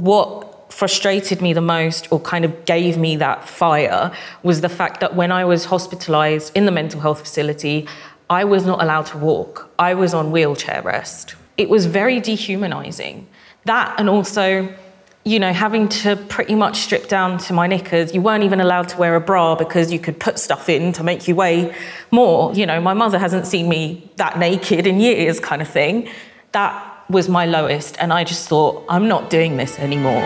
what frustrated me the most or kind of gave me that fire was the fact that when I was hospitalized in the mental health facility, I was not allowed to walk. I was on wheelchair rest. It was very dehumanizing. That and also you know, having to pretty much strip down to my knickers. You weren't even allowed to wear a bra because you could put stuff in to make you weigh more. You know, my mother hasn't seen me that naked in years, kind of thing. That was my lowest, and I just thought, I'm not doing this anymore.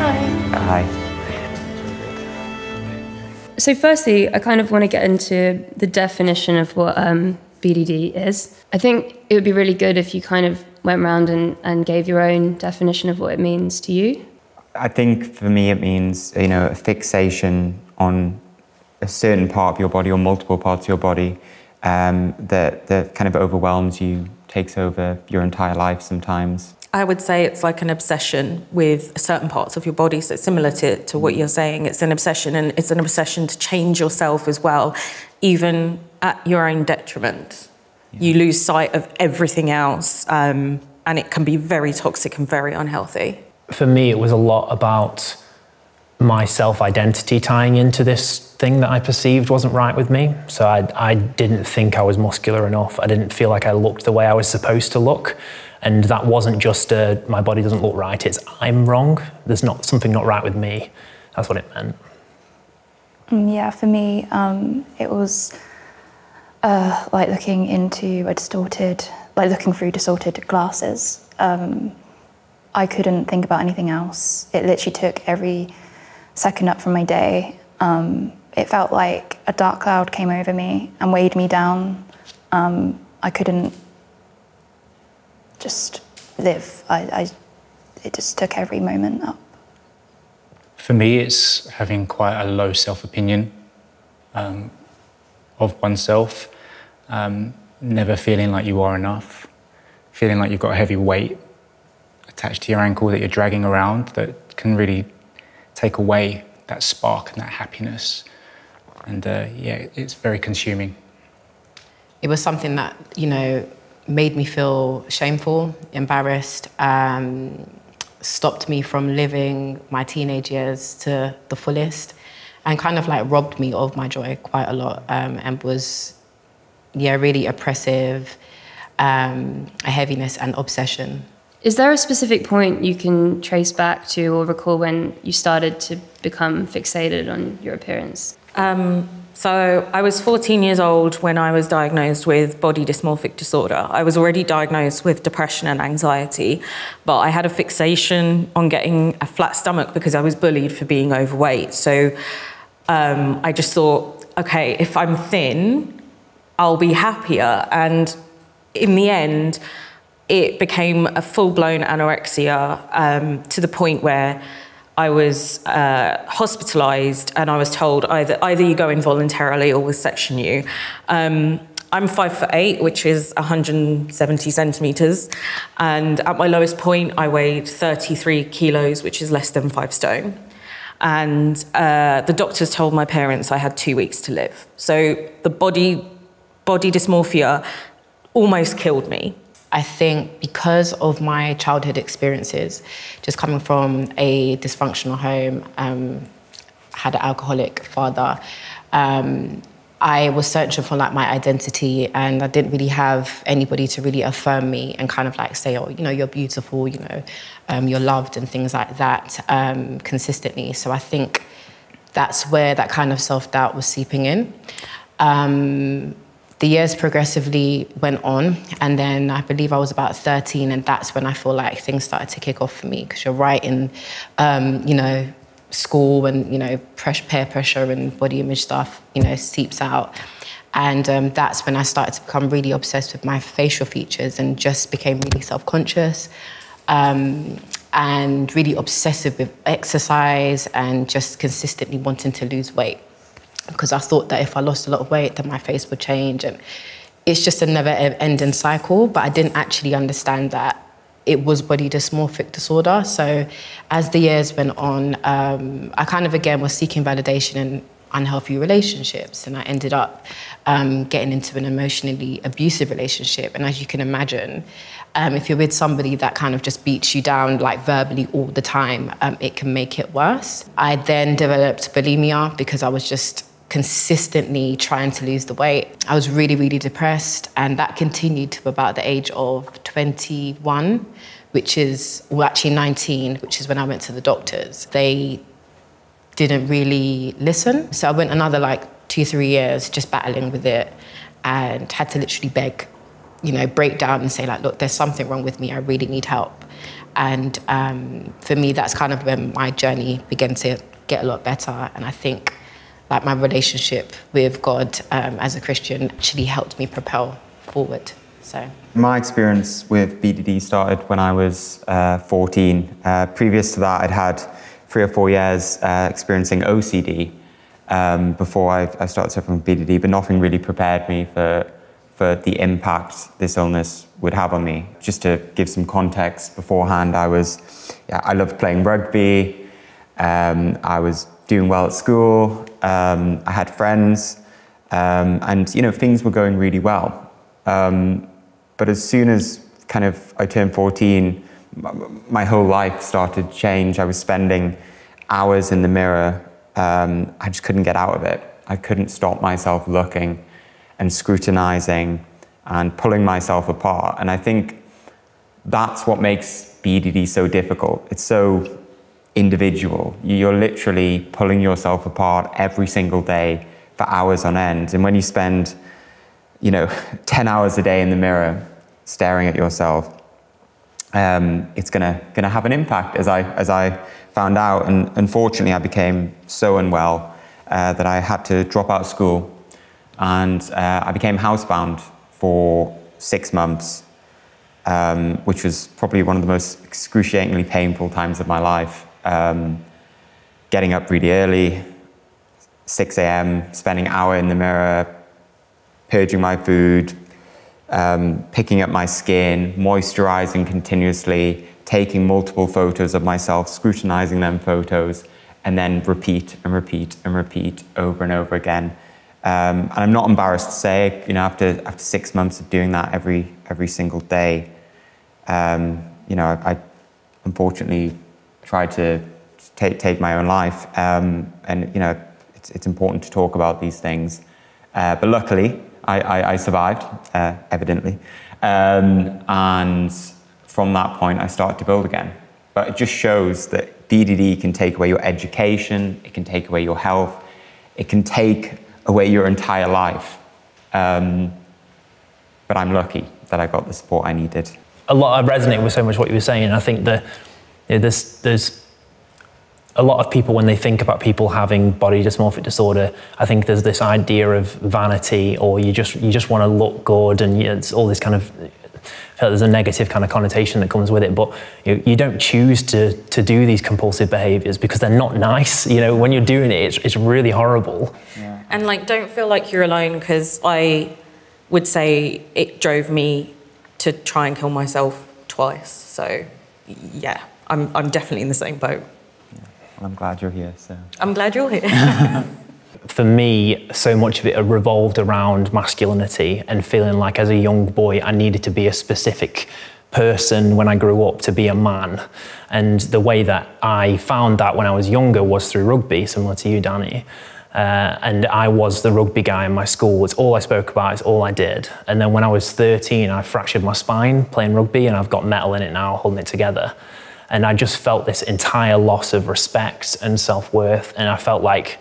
Hi. Hi. So, firstly, I kind of want to get into the definition of what um, BDD is. I think it would be really good if you kind of went around and, and gave your own definition of what it means to you. I think for me it means, you know, a fixation on a certain part of your body or multiple parts of your body um, that, that kind of overwhelms you, takes over your entire life sometimes. I would say it's like an obsession with certain parts of your body. So it's similar to, to what you're saying. It's an obsession, and it's an obsession to change yourself as well, even at your own detriment. Yeah. You lose sight of everything else, um, and it can be very toxic and very unhealthy. For me, it was a lot about my self identity tying into this thing that I perceived wasn't right with me. So I, I didn't think I was muscular enough. I didn't feel like I looked the way I was supposed to look. And that wasn't just a, my body doesn't look right, it's I'm wrong. There's not something not right with me. That's what it meant. Mm, yeah, for me, um, it was uh, like looking into a distorted, like looking through distorted glasses. Um, I couldn't think about anything else. It literally took every second up from my day. Um, it felt like a dark cloud came over me and weighed me down. Um, I couldn't just live. I, I, it just took every moment up. For me, it's having quite a low self opinion um, of oneself, um, never feeling like you are enough, feeling like you've got a heavy weight attached to your ankle that you're dragging around that can really take away that spark and that happiness. And uh, yeah, it's very consuming. It was something that, you know, made me feel shameful, embarrassed, um, stopped me from living my teenage years to the fullest, and kind of like robbed me of my joy quite a lot, um, and was, yeah, really oppressive, um, a heaviness and obsession. Is there a specific point you can trace back to or recall when you started to become fixated on your appearance? Um, so I was 14 years old when I was diagnosed with body dysmorphic disorder. I was already diagnosed with depression and anxiety, but I had a fixation on getting a flat stomach because I was bullied for being overweight. So um, I just thought, okay, if I'm thin, I'll be happier. And in the end, it became a full blown anorexia um, to the point where I was uh, hospitalised and I was told either either you go involuntarily or we'll section you. Um, I'm five foot eight, which is 170 centimetres, and at my lowest point, I weighed 33 kilos, which is less than five stone. And uh, the doctors told my parents I had two weeks to live. So the body body dysmorphia almost killed me. I think because of my childhood experiences, just coming from a dysfunctional home, um, had an alcoholic father, um, I was searching for like my identity and I didn't really have anybody to really affirm me and kind of like say, oh, you know, you're beautiful, you know, um, you're loved and things like that um, consistently. So I think that's where that kind of self-doubt was seeping in. Um, the years progressively went on and then i believe i was about 13 and that's when i feel like things started to kick off for me because you're right in um, you know school and you know pressure, peer pressure and body image stuff you know seeps out. And um, that's when i started to become really obsessed with my facial features and just became really self-conscious um, and really obsessive with exercise and just consistently wanting to lose weight because I thought that if I lost a lot of weight, then my face would change. And it's just a never ending cycle. But I didn't actually understand that it was body dysmorphic disorder. So as the years went on, um, I kind of again was seeking validation in unhealthy relationships, and I ended up um, getting into an emotionally abusive relationship. And as you can imagine, um, if you're with somebody that kind of just beats you down like verbally all the time, um, it can make it worse. I then developed bulimia because I was just consistently trying to lose the weight. I was really, really depressed, and that continued to about the age of 21, which is, well, actually 19, which is when I went to the doctors. They didn't really listen. So I went another like two, three years just battling with it and had to literally beg, you know, break down and say, like, look, there's something wrong with me. I really need help. And um, for me, that's kind of when my journey began to get a lot better. And I think like my relationship with God um, as a Christian actually helped me propel forward. So my experience with BDD started when I was uh, 14. Uh, previous to that, I'd had three or four years uh, experiencing OCD um, before I, I, started suffering BDD, but nothing really prepared me for for the impact this illness would have on me. Just to give some context beforehand, I was yeah, I loved playing rugby. Um, I was doing well at school. Um, I had friends, um, and you know things were going really well. Um, but as soon as kind of I turned 14, my whole life started to change. I was spending hours in the mirror. Um, I just couldn't get out of it. I couldn't stop myself looking and scrutinizing and pulling myself apart. And I think that's what makes BDD so difficult. It's so individual. You're literally pulling yourself apart every single day for hours on end. And when you spend, you know, 10 hours a day in the mirror staring at yourself, um, it's gonna gonna have an impact. As I as I found out, and unfortunately, I became so unwell uh, that I had to drop out of school, and uh, I became housebound for six months, um, which was probably one of the most excruciatingly painful times of my life um, getting up really early, 6 a.m., spending an hour in the mirror, purging my food, um, picking up my skin, moisturizing continuously, taking multiple photos of myself, scrutinizing them photos, and then repeat and repeat and repeat over and over again. Um, and I'm not embarrassed to say, you know, after after six months of doing that every every single day, um, you know, I, I unfortunately tried to take, take my own life. Um, and, you know, it's, it's important to talk about these things. Uh, but luckily, I, I, I survived, uh, evidently. Um, and from that point, I started to build again. But it just shows that BDD can take away your education, it can take away your health, it can take away your entire life. Um, but I'm lucky that I got the support I needed. A lot, I resonate with so much what you were saying. And I think that you know, there's, there's a lot of people, when they think about people having body dysmorphic disorder, I think there's this idea of vanity or you just, you just want to look good and it's all this kind of, there's a negative kind of connotation that comes with it, but you, you don't choose to, to do these compulsive behaviors because they're not nice. You know, when you're doing it, it's, it's really horrible. Yeah. And like, don't feel like you're alone because I would say it drove me to try and kill myself twice. So, yeah. I'm, I'm definitely in the same boat. Yeah. Well, I'm glad you're here. So I'm glad you're here. For me, so much of it revolved around masculinity and feeling like as a young boy, I needed to be a specific person when I grew up to be a man. And the way that I found that when I was younger was through rugby, similar to you, Danny. Uh, and I was the rugby guy in my school. It's all I spoke about. It's all I did. And then when I was 13, I fractured my spine playing rugby, and I've got metal in it now, holding it together. And I just felt this entire loss of respect and self worth. And I felt like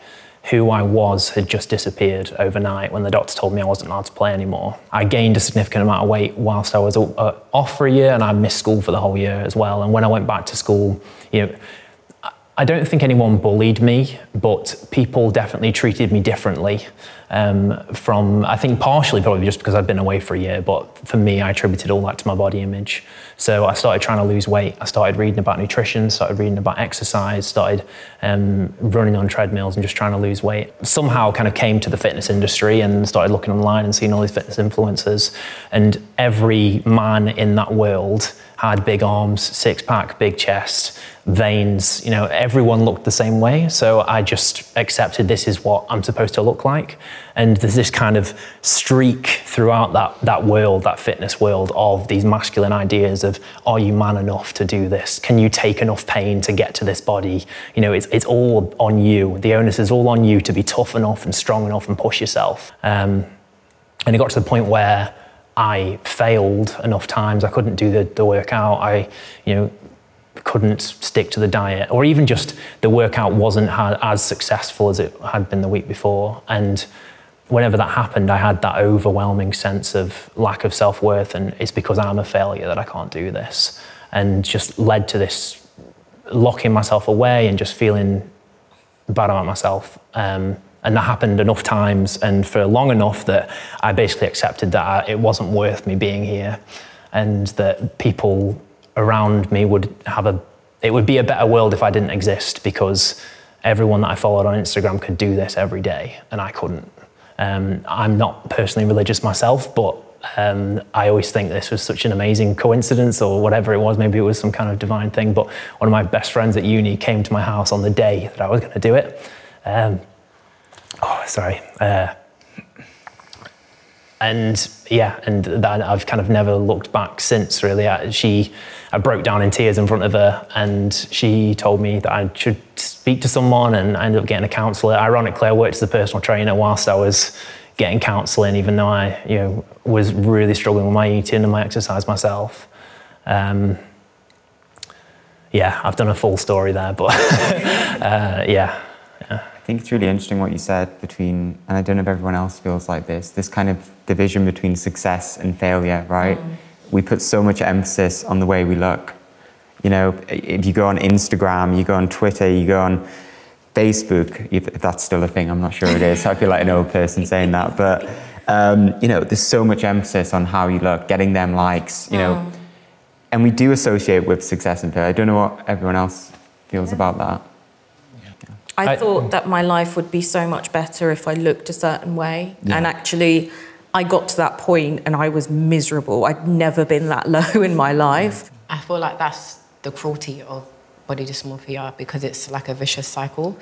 who I was had just disappeared overnight when the doctor told me I wasn't allowed to play anymore. I gained a significant amount of weight whilst I was uh, off for a year and I missed school for the whole year as well. And when I went back to school, you know, I don't think anyone bullied me, but people definitely treated me differently. Um, from, I think partially probably just because I'd been away for a year, but for me, I attributed all that to my body image. So I started trying to lose weight. I started reading about nutrition, started reading about exercise, started um, running on treadmills and just trying to lose weight. Somehow kind of came to the fitness industry and started looking online and seeing all these fitness influencers. And every man in that world had big arms, six pack, big chest, veins. You know, everyone looked the same way. So I just accepted this is what I'm supposed to look like. And there's this kind of streak throughout that, that world, that fitness world, of these masculine ideas of are you man enough to do this? Can you take enough pain to get to this body? You know, it's, it's all on you. The onus is all on you to be tough enough and strong enough and push yourself. Um, and it got to the point where I failed enough times. I couldn't do the, the workout. I, you know, couldn't stick to the diet, or even just the workout wasn't as successful as it had been the week before. And whenever that happened, I had that overwhelming sense of lack of self worth, and it's because I'm a failure that I can't do this, and just led to this locking myself away and just feeling bad about myself. Um, and that happened enough times and for long enough that I basically accepted that it wasn't worth me being here and that people around me would have a, it would be a better world if I didn't exist because everyone that I followed on Instagram could do this every day and I couldn't. Um, I'm not personally religious myself, but um, I always think this was such an amazing coincidence or whatever it was. Maybe it was some kind of divine thing. But one of my best friends at uni came to my house on the day that I was going to do it. Um, oh, sorry. Uh, and yeah, and that I've kind of never looked back since. Really, I, she, I broke down in tears in front of her, and she told me that I should speak to someone, and I ended up getting a counsellor. Ironically, I worked as a personal trainer whilst I was getting counselling, even though I, you know, was really struggling with my eating and my exercise myself. Um, yeah, I've done a full story there, but uh, yeah, yeah think it's really interesting what you said between, and I don't know if everyone else feels like this, this kind of division between success and failure, right? Mm. We put so much emphasis on the way we look. You know, if you go on Instagram, you go on Twitter, you go on Facebook, if, that's still a thing, I'm not sure it is. I feel like an old person saying that. But, um, you know, there's so much emphasis on how you look, getting them likes, you know. Mm. And we do associate with success and failure. I don't know what everyone else feels yeah. about that. I, I, thought that my life would be so much better if I looked a certain way. Yeah. And actually, I got to that point and I was miserable. I'd never been that low in my life. I feel like that's the cruelty of body dysmorphia because it's like a vicious cycle.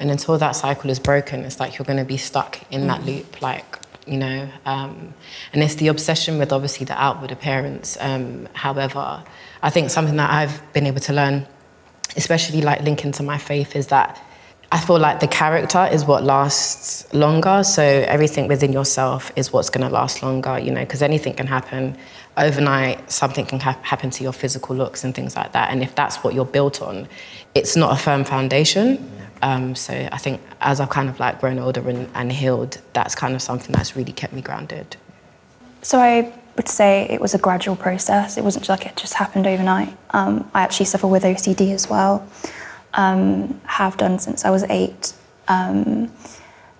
And until that cycle is broken, it's like you're going to be stuck in that mm. loop, like, you know. Um, and it's the obsession with obviously the outward appearance. Um, however, I think something that I've been able to learn, especially like linking to my faith, is that I feel like the character is what lasts longer. So everything within yourself is what's going to last longer, you know, because anything can happen overnight. Something can ha- happen to your physical looks and things like that. And if that's what you're built on, it's not a firm foundation. Um, so I think as I've kind of like grown older and, and healed, that's kind of something that's really kept me grounded. So I would say it was a gradual process. It wasn't like it just happened overnight. Um, I actually suffer with OCD as well um, have done since I was eight. Um,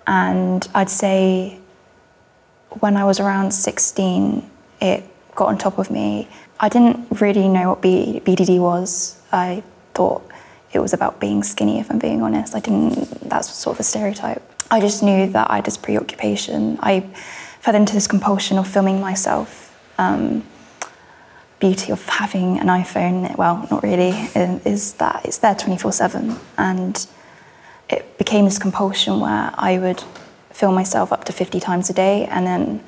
and I'd say when I was around 16, it got on top of me. I didn't really know what B- BDD was. I thought it was about being skinny, if I'm being honest. I didn't, that's sort of a stereotype. I just knew that I had this preoccupation. I fell into this compulsion of filming myself. Um, beauty of having an iPhone, well, not really, is that it's there 24 7. And it became this compulsion where I would film myself up to 50 times a day and then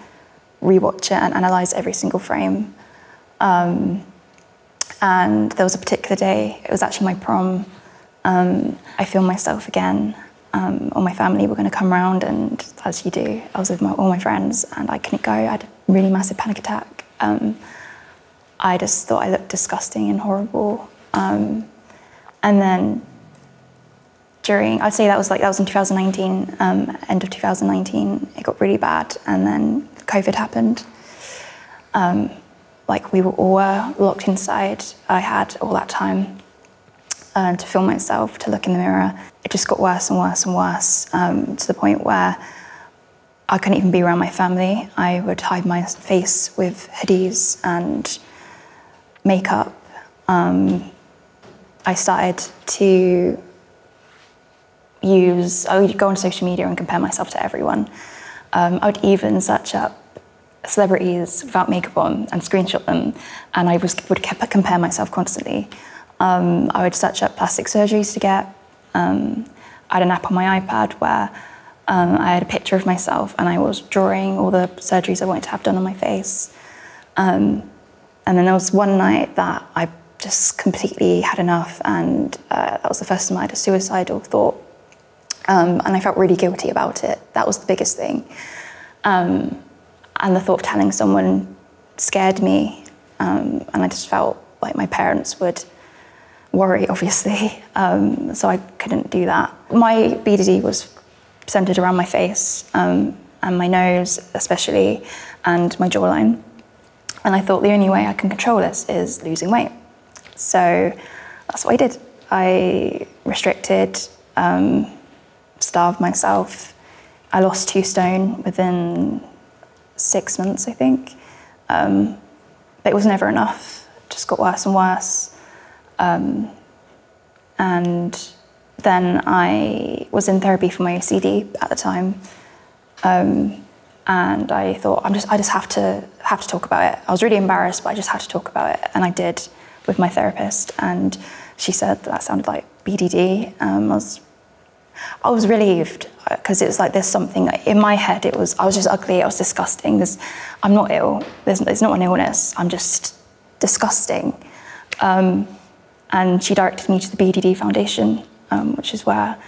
rewatch it and analyze every single frame. Um, and there was a particular day, it was actually my prom. Um, I filmed myself again. Um, all my family were going to come around, and as you do, I was with my, all my friends, and I couldn't go. I had a really massive panic attack. Um, I just thought I looked disgusting and horrible. Um, and then during, I'd say that was like, that was in 2019, um, end of 2019, it got really bad. And then COVID happened. Um, like we were all uh, locked inside. I had all that time uh, to film myself, to look in the mirror. It just got worse and worse and worse um, to the point where I couldn't even be around my family. I would hide my face with hoodies and makeup. Um, I started to use, I would go on social media and compare myself to everyone. Um, I would even search up celebrities without makeup on and screenshot them, and I was, would compare myself constantly. Um, I would search up plastic surgeries to get. Um, I had an app on my iPad where um, I had a picture of myself and I was drawing all the surgeries I wanted to have done on my face. Um, and then there was one night that I just completely had enough, and uh, that was the first time I had a suicidal thought. Um, and I felt really guilty about it. That was the biggest thing. Um, and the thought of telling someone scared me. Um, and I just felt like my parents would worry, obviously. Um, so I couldn't do that. My BDD was centered around my face um, and my nose, especially, and my jawline. And I thought the only way I can control this is losing weight. So that's what I did. I restricted, um, starved myself. I lost two stone within six months, I think. Um, but it was never enough. It just got worse and worse. Um, and then I was in therapy for my OCD at the time. Um, and I thought, I'm just, I just have to have to talk about it. I was really embarrassed, but I just had to talk about it, and I did with my therapist. And she said that, that sounded like BDD. Um, I was, I was relieved because it was like there's something in my head. It was I was just ugly. I was disgusting. There's, I'm not ill. There's, there's not an illness. I'm just disgusting. Um, and she directed me to the BDD Foundation, um, which is where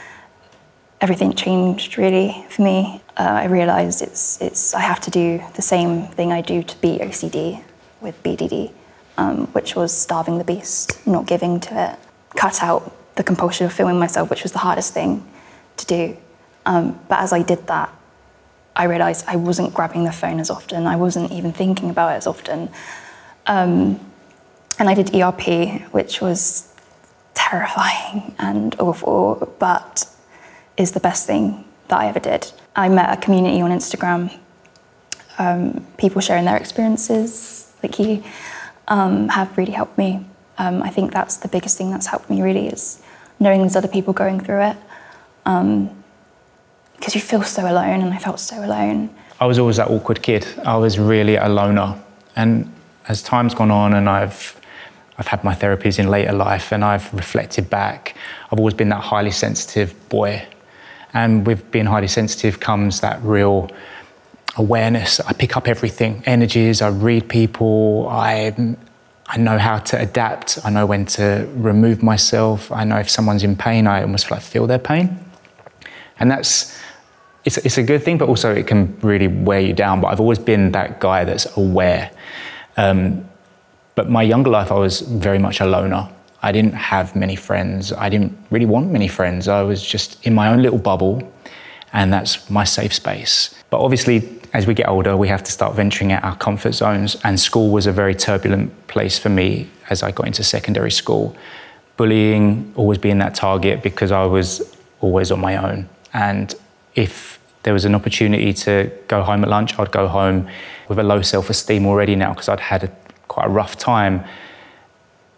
everything changed really for me. Uh, I realised it's it's I have to do the same thing I do to beat OCD with BDD, um, which was starving the beast, not giving to it, cut out the compulsion of filming myself, which was the hardest thing to do. Um, but as I did that, I realised I wasn't grabbing the phone as often. I wasn't even thinking about it as often. Um, and I did ERP, which was terrifying and awful, but is the best thing that I ever did. I met a community on Instagram, um, people sharing their experiences, like you, um, have really helped me. Um, I think that's the biggest thing that's helped me really is knowing there's other people going through it. because um, you feel so alone, and I felt so alone. I was always that awkward kid. I was really a loner. And as time's gone on and I've I've had my therapies in later life and I've reflected back. I've always been that highly sensitive boy. And with being highly sensitive comes that real awareness. I pick up everything, energies, I read people, I, I know how to adapt, I know when to remove myself, I know if someone's in pain, I almost like feel their pain. And that's, it's, it's a good thing, but also it can really wear you down. But I've always been that guy that's aware. Um, but my younger life, I was very much a loner. I didn't have many friends. I didn't really want many friends. I was just in my own little bubble, and that's my safe space. But obviously, as we get older, we have to start venturing out our comfort zones, and school was a very turbulent place for me as I got into secondary school. Bullying always being that target because I was always on my own. And if there was an opportunity to go home at lunch, I'd go home with a low self esteem already now because I'd had a quite a rough time,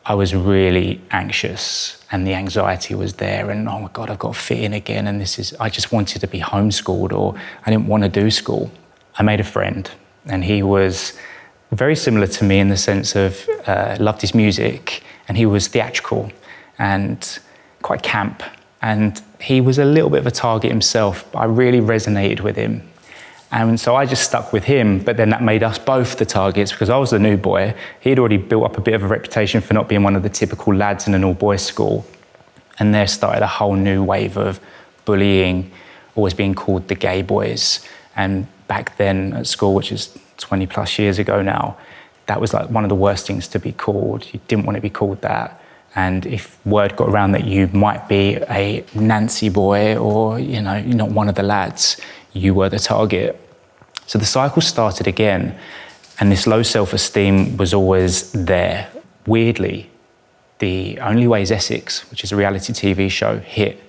I was really anxious and the anxiety was there and oh my god I've got to fit in again and this is I just wanted to be homeschooled or I didn't want to do school. I made a friend and he was very similar to me in the sense of uh, loved his music and he was theatrical and quite camp and he was a little bit of a target himself but I really resonated with him and so I just stuck with him, but then that made us both the targets because I was the new boy. He had already built up a bit of a reputation for not being one of the typical lads in an all boys school. And there started a whole new wave of bullying, always being called the gay boys. And back then at school, which is 20 plus years ago now, that was like one of the worst things to be called. You didn't want to be called that. And if word got around that you might be a Nancy boy or, you know, not one of the lads, you were the target. So the cycle started again, and this low self esteem was always there. Weirdly, the Only Way is Essex, which is a reality TV show, hit.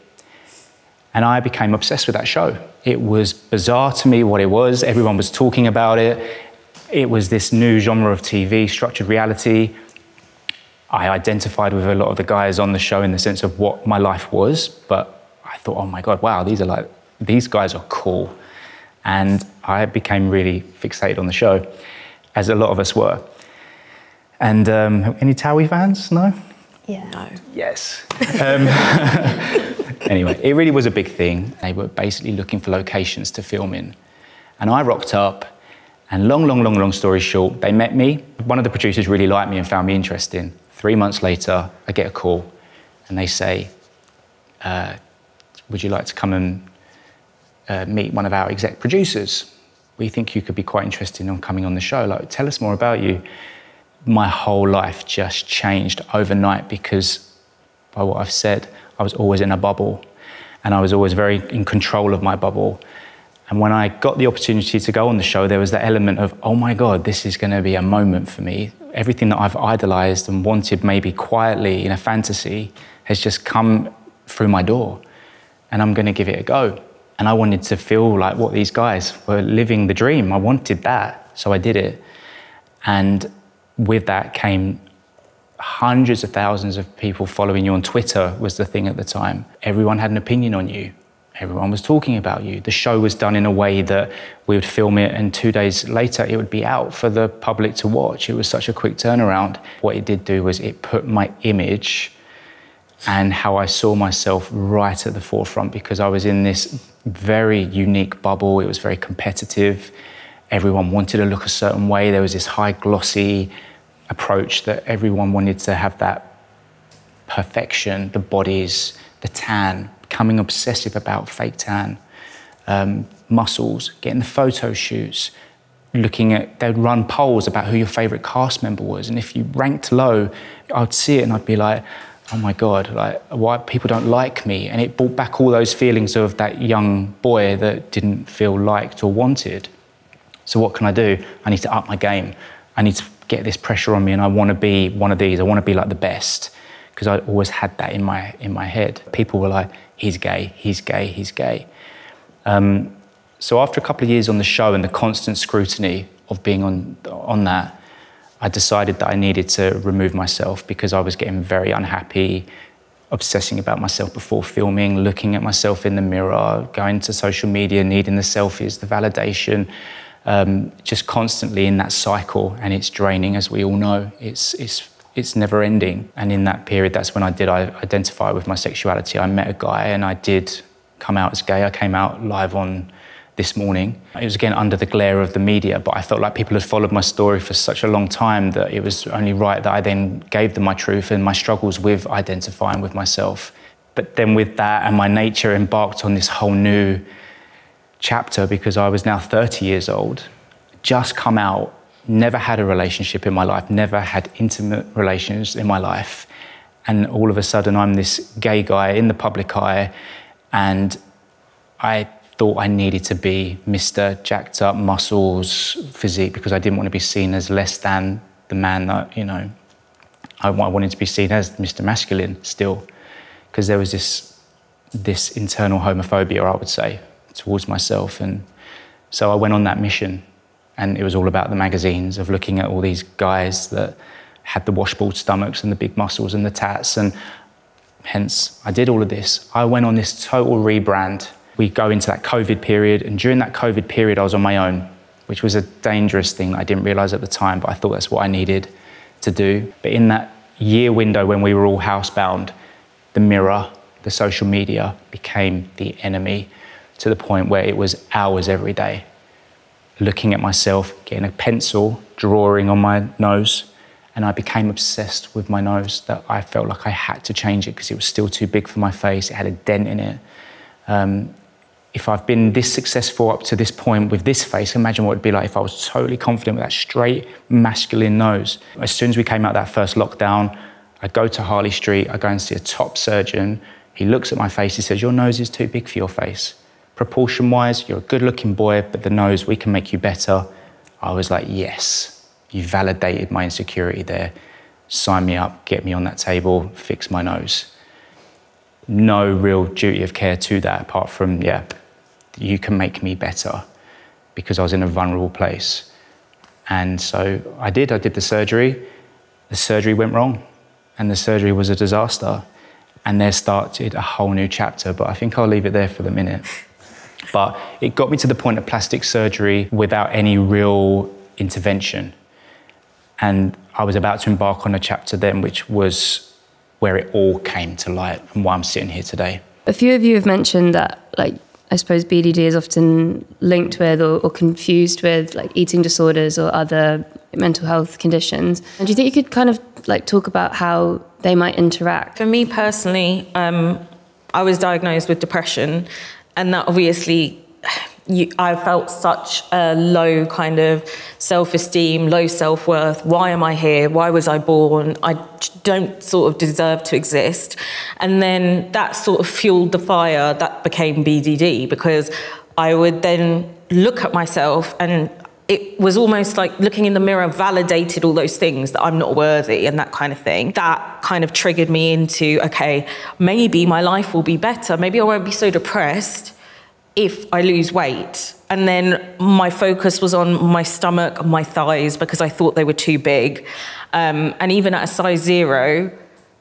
And I became obsessed with that show. It was bizarre to me what it was. Everyone was talking about it. It was this new genre of TV, structured reality. I identified with a lot of the guys on the show in the sense of what my life was, but I thought, oh my God, wow, these are like, these guys are cool. And I became really fixated on the show, as a lot of us were. And um, any Towie fans? No? Yeah. No. Yes. Um, anyway, it really was a big thing. They were basically looking for locations to film in. And I rocked up, and long, long, long, long story short, they met me. One of the producers really liked me and found me interesting. Three months later, I get a call, and they say, uh, Would you like to come and uh, meet one of our exec producers? We think you could be quite interested in coming on the show. Like, tell us more about you. My whole life just changed overnight because, by what I've said, I was always in a bubble, and I was always very in control of my bubble. And when I got the opportunity to go on the show, there was that element of, oh my God, this is going to be a moment for me. Everything that I've idolized and wanted, maybe quietly in a fantasy, has just come through my door. And I'm going to give it a go. And I wanted to feel like what these guys were living the dream. I wanted that. So I did it. And with that came hundreds of thousands of people following you on Twitter was the thing at the time. Everyone had an opinion on you. Everyone was talking about you. The show was done in a way that we would film it and two days later it would be out for the public to watch. It was such a quick turnaround. What it did do was it put my image and how I saw myself right at the forefront because I was in this very unique bubble. It was very competitive. Everyone wanted to look a certain way. There was this high glossy approach that everyone wanted to have that perfection, the bodies, the tan, becoming obsessive about fake tan, um, muscles, getting the photo shoots, looking at, they'd run polls about who your favorite cast member was. And if you ranked low, I'd see it and I'd be like, oh my God, like why people don't like me. And it brought back all those feelings of that young boy that didn't feel liked or wanted. So what can I do? I need to up my game. I need to get this pressure on me and I want to be one of these. I want to be like the best because I always had that in my in my head. People were like, "He's gay. He's gay. He's gay." Um, so after a couple of years on the show and the constant scrutiny of being on on that, I decided that I needed to remove myself because I was getting very unhappy, obsessing about myself before filming, looking at myself in the mirror, going to social media, needing the selfies, the validation um, just constantly in that cycle, and it's draining, as we all know. It's it's it's never ending. And in that period, that's when I did I identify with my sexuality. I met a guy, and I did come out as gay. I came out live on this morning. It was again under the glare of the media, but I felt like people had followed my story for such a long time that it was only right that I then gave them my truth and my struggles with identifying with myself. But then with that and my nature embarked on this whole new chapter because I was now 30 years old, just come out, never had a relationship in my life, never had intimate relations in my life. And all of a sudden, I'm this gay guy in the public eye, and I thought I needed to be Mr. Jacked Up Muscles physique because I didn't want to be seen as less than the man that, you know, I wanted to be seen as Mr. Masculine still, because there was this, this internal homophobia, I would say, towards myself. And so I went on that mission, and it was all about the magazines of looking at all these guys that had the washboard stomachs and the big muscles and the tats. And hence, I did all of this. I went on this total rebrand. We go into that COVID period, and during that COVID period, I was on my own, which was a dangerous thing I didn't realize at the time, but I thought that's what I needed to do. But in that year window when we were all housebound, the mirror, the social media became the enemy to the point where it was hours every day looking at myself, getting a pencil, drawing on my nose, and I became obsessed with my nose that I felt like I had to change it because it was still too big for my face. It had a dent in it. Um, if I've been this successful up to this point with this face, imagine what it'd be like if I was totally confident with that straight masculine nose. As soon as we came out that first lockdown, I go to Harley Street, I go and see a top surgeon. He looks at my face, he says, Your nose is too big for your face proportion wise, you're a good looking boy, but the nose, we can make you better. I was like, yes, you validated my insecurity there. Sign me up, get me on that table, fix my nose. no real duty of care to that apart from, yeah, you can make me better because I was in a vulnerable place. And so I did, I did the surgery. The surgery went wrong and the surgery was a disaster. And there started a whole new chapter, but I think I'll leave it there for the minute. But it got me to the point of plastic surgery without any real intervention. And I was about to embark on a chapter then, which was where it all came to light and why I'm sitting here today. A few of you have mentioned that, like, I suppose BDD is often linked with or, or, confused with like eating disorders or other mental health conditions. And do you think you could kind of like talk about how they might interact? For me personally, um, I was diagnosed with depression, and that obviously you, I felt such a low kind of self esteem, low self worth. Why am I here? Why was I born? I don't sort of deserve to exist. And then that sort of fueled the fire that became BDD because I would then look at myself and it was almost like looking in the mirror validated all those things that I'm not worthy and that kind of thing. That kind of triggered me into okay, maybe my life will be better. Maybe I won't be so depressed if I lose weight. And then my focus was on my stomach my thighs because I thought they were too big. Um, and even at a size zero,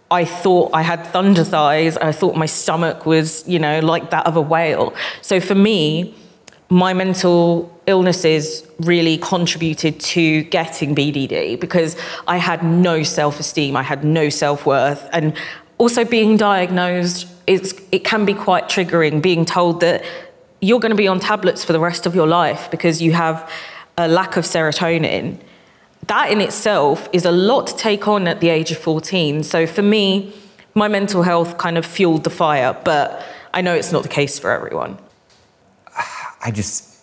I thought I had thunder thighs. I thought my stomach was, you know, like that of a whale. So for me, my mental illnesses really contributed to getting BDD because I had no self esteem, I had no self worth. And also being diagnosed, it can be quite triggering, being told that you're going to be on tablets for the rest of your life because you have a lack of serotonin. That in itself is a lot to take on at the age of 14. So for me, my mental health kind of fueled the fire, but I know it's not the case for everyone. I just,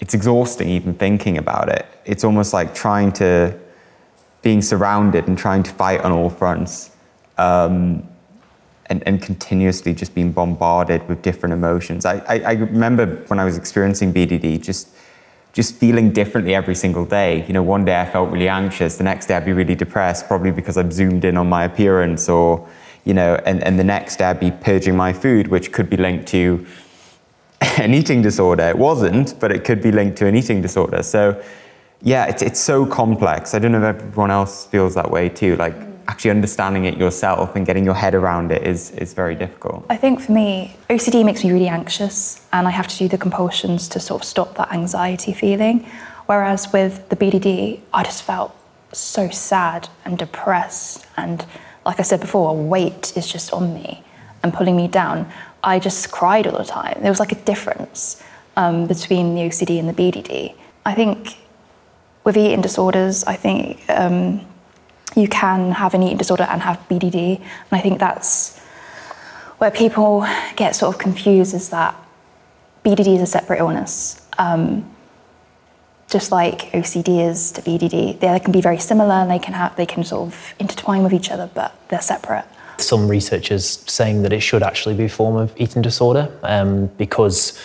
it's exhausting even thinking about it. It's almost like trying to, being surrounded and trying to fight on all fronts. Um, and, and continuously just being bombarded with different emotions. I, I, I, remember when I was experiencing BDD, just just feeling differently every single day. You know, one day I felt really anxious, the next day I'd be really depressed, probably because I've zoomed in on my appearance, or you know, and, and the next day I'd be purging my food, which could be linked to an eating disorder. It wasn't, but it could be linked to an eating disorder. So yeah, it's, it's so complex. I don't know if everyone else feels that way too. Like actually understanding it yourself and getting your head around it is, is very difficult. I think for me, OCD makes me really anxious and I have to do the compulsions to sort of stop that anxiety feeling. Whereas with the BDD, I just felt so sad and depressed. And like I said before, weight is just on me and pulling me down. I just cried all the time. There was like a difference um, between the OCD and the BDD. I think with eating disorders, I think um, you can have an eating disorder and have BDD. And I think that's where people get sort of confused is that BDD is a separate illness. Um, just like OCD is to BDD, they can be very similar and they can have they can sort of intertwine with each other, but they're separate. Some researchers saying that it should actually be a form of eating disorder um, because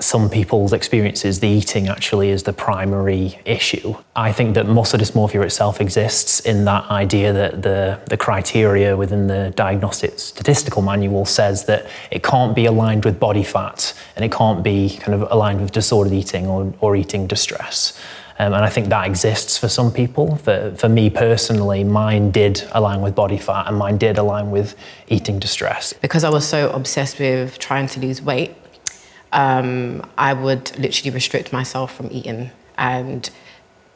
some people's experiences, the eating actually is the primary issue. I think that muscle dysmorphia itself exists in that idea that the, the criteria within the diagnostic statistical manual says that it can't be aligned with body fat and it can't be kind of aligned with disordered eating or, or eating distress. Um, and I think that exists for some people. For, for me personally, mine did align with body fat and mine did align with eating distress. Because I was so obsessed with trying to lose weight, um, I would literally restrict myself from eating. And,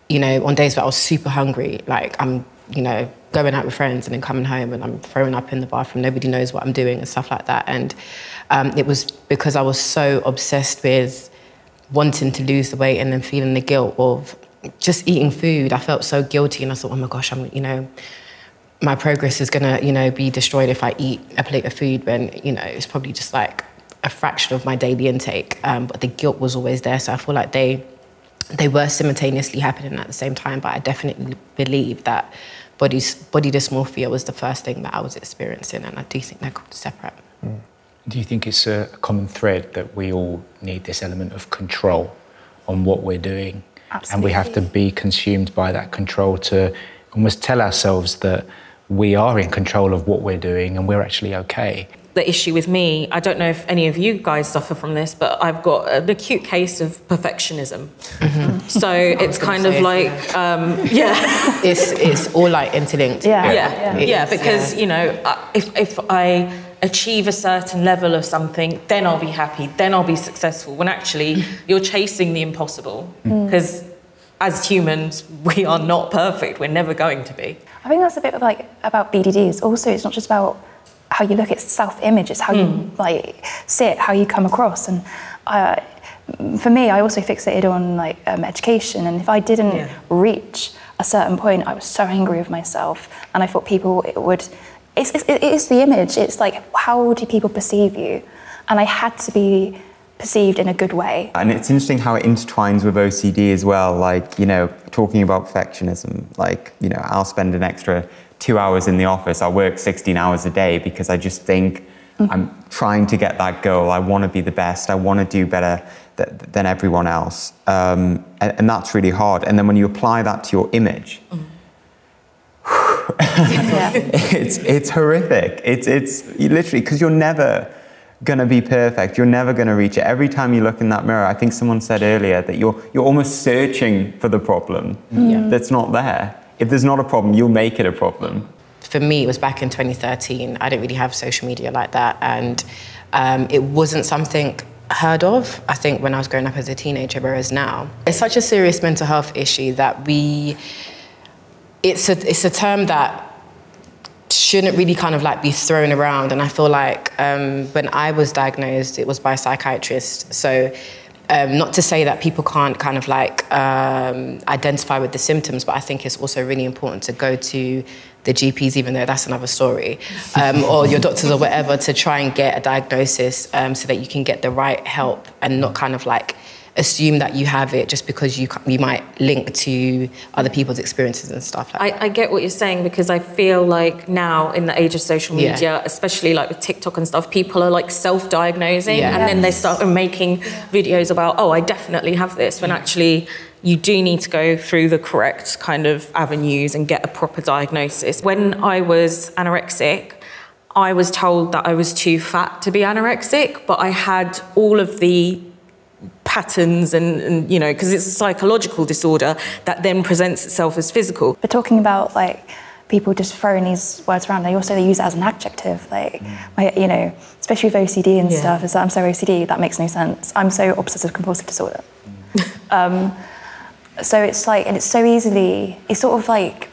you know, on days where I was super hungry, like I'm, you know, going out with friends and then coming home and I'm throwing up in the bathroom, nobody knows what I'm doing and stuff like that. And um, it was because I was so obsessed with wanting to lose the weight and then feeling the guilt of just eating food. I felt so guilty and I thought, oh my gosh, I'm, you know, my progress is gonna, you know, be destroyed if I eat a plate of food when, you know, it's probably just like a fraction of my daily intake, um, but the guilt was always there. So I feel like they they were simultaneously happening at the same time. But I definitely believe that body body dysmorphia was the first thing that I was experiencing, and I do think they're separate. Mm. Do you think it's a common thread that we all need this element of control on what we're doing, Absolutely. and we have to be consumed by that control to almost tell ourselves that we are in control of what we're doing and we're actually okay. The issue with me, I don't know if any of you guys suffer from this, but I've got an acute case of perfectionism. So it's kind of say, like, um, yeah. It's it's all like interlinked. Yeah. yeah, It yeah, is, because you know, if if I achieve a certain level of something, then I'll be happy, then I'll be successful. When actually you're chasing the impossible, because as humans we are not perfect. We're never going to be. I think that's a bit of like about BDD. BDDs. Also, it's not just about how you look at self-image; it's how you like sit, how you come across. And uh, for me, I also fixated on like um, education. And if I didn't Yeah. reach a certain point, I was so angry with myself, and I thought people it would. It's, it's, it is the image. It's like how do people perceive you? And I had to be perceived in a good way. And it's interesting how it intertwines with OCD as well. Like, you know, talking about perfectionism, like, you know, I'll spend an extra two hours in the office. I'll work 16 hours a day because I just think mm-hmm. I'm trying to get that goal. I want to be the best. I want to do better th- than everyone else. Um, and, and that's really hard. And then when you apply that to your image, Yeah. Mm-hmm. it's it's horrific. It's it's literally because you're never gonna be perfect. You're never gonna reach it. Every time you look in that mirror, I think someone said earlier that you're you're almost searching for the problem mm-hmm. that's not there. If there's not a problem, you'll make it a problem. for me, it was back in 2013. I didn't really have social media like that, and um, it wasn't something heard of. I think when I was growing up as a teenager, whereas now it's such a serious mental health issue that we. It's a it's a term that shouldn't really kind of like be thrown around. And I feel like um, when I was diagnosed, it was by a psychiatrist. So. Um, not to say that people can't kind of like um, identify with the symptoms, but I think it's also really important to go to the GPs, even though that's another story, um, or your doctors or whatever, to try and get a diagnosis um, so that you can get the right help and not kind of like assume that you have it just because you you might link to other people's experiences and stuff like that. I, I get what you're saying because I feel like now in the age of social Yeah. media, especially like with TikTok and stuff, people are like self-diagnosing Yeah. and then they start making videos about, oh, I definitely have this, when actually you do need to go through the correct kind of avenues and get a proper diagnosis. When I was anorexic, I was told that I was too fat to be anorexic, but I had all of the patterns and, and you know, because it's a psychological disorder that then presents itself as physical. But talking about like people just throwing these words around, they also use it as an adjective. Like, my, you know, especially with OCD and Yeah. stuff, is that I'm so OCD, that makes no sense. I'm so obsessive compulsive disorder. um, so it's like, and it's so easily, it's sort of like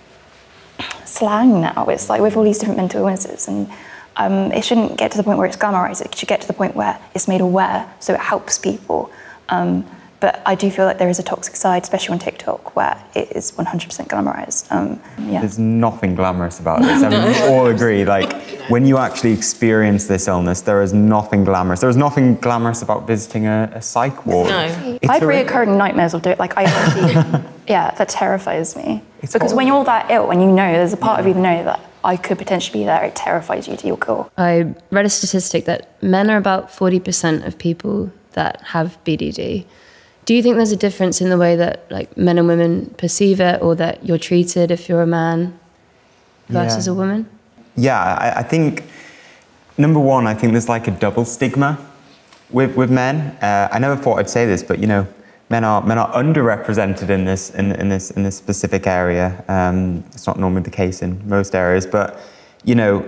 slang now. It's like with all these different mental illnesses, and um, it shouldn't get to the point where it's glamorized. It should get to the point where it's made aware, so it helps people. Um, but I do feel like there is a toxic side, especially on TikTok, where it is 100% glamorized. Um, yeah. There's nothing glamorous about this. I mean, we all agree. Like, when you actually experience this illness, there is nothing glamorous. There is nothing glamorous about visiting a, a psych ward. No. It's I have horrific. reoccurring nightmares of doing like I actually, yeah, that terrifies me. It's because when you're all that ill and you know there's a part of you that know that I could potentially be there, it terrifies you to your core. I read a statistic that men are about 40% of people that have BDD. Do you think there's a difference in the way that like men and women perceive it or that you're treated if you're a man versus Yeah. a woman? Yeah, I, I think number one, I think there's like a double stigma with with men. Uh, I never thought I'd say this, but you know, men are men are underrepresented in this in, in this in this specific area. Um, it's not normally the case in most areas, but you know,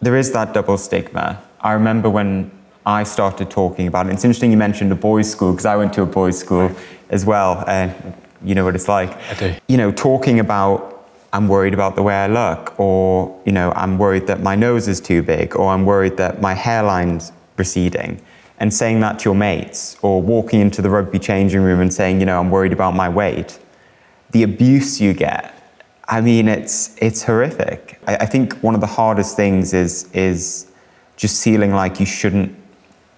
there is that double stigma. I remember when I started talking about it. It's interesting you mentioned a boys' school because I went to a boys' school as well, and you know what it's like. I do. You know, talking about I'm worried about the way I look, or you know, I'm worried that my nose is too big, or I'm worried that my hairline's receding, and saying that to your mates, or walking into the rugby changing room and saying, you know, I'm worried about my weight. The abuse you get, I mean, it's it's horrific. I, I think one of the hardest things is is just feeling like you shouldn't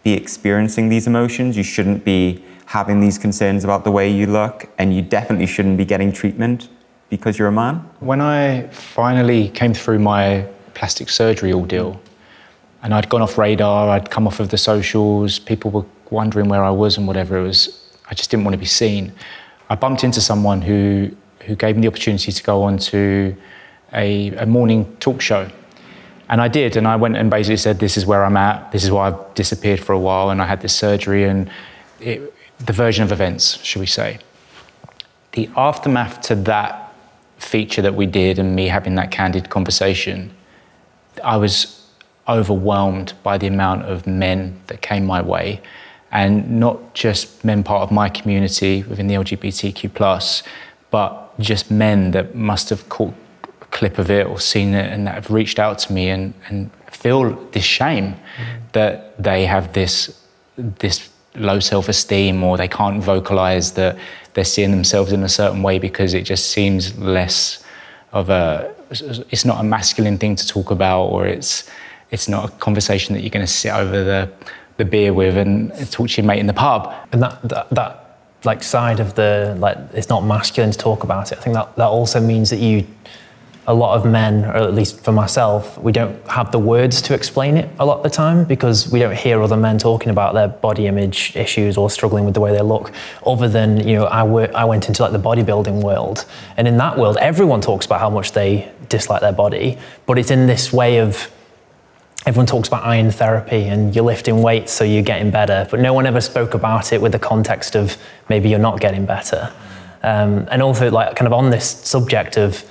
be experiencing these emotions. You shouldn't be having these concerns about the way you look, and you definitely shouldn't be getting treatment because you're a man. When I finally came through my plastic surgery ordeal, and I'd gone off radar, I'd come off of the socials, people were wondering where I was and whatever it was, I just didn't want to be seen. I bumped into someone who, who gave me the opportunity to go on to a, a morning talk show. And I did, and I went and basically said, This is where I'm at, this is why I've disappeared for a while, and I had this surgery, and it, the version of events, should we say. The aftermath to that feature that we did and me having that candid conversation, I was overwhelmed by the amount of men that came my way. And not just men part of my community within the LGBTQ, plus, but just men that must have caught clip of it or seen it and that have reached out to me and, and feel this shame mm-hmm. that they have this, this low self esteem or they can't vocalize that they're seeing themselves in a certain way because it just seems less of a it's not a masculine thing to talk about or it's it's not a conversation that you're going to sit over the the beer with and talk to your mate in the pub and that that, that like side of the like it's not masculine to talk about it i think that that also means that you a lot of men, or at least for myself, we don't have the words to explain it a lot of the time because we don't hear other men talking about their body image issues or struggling with the way they look. Other than, you know, I, work, I went into like the bodybuilding world, and in that world, everyone talks about how much they dislike their body, but it's in this way of everyone talks about iron therapy and you're lifting weights so you're getting better, but no one ever spoke about it with the context of maybe you're not getting better. Um, and also, like, kind of on this subject of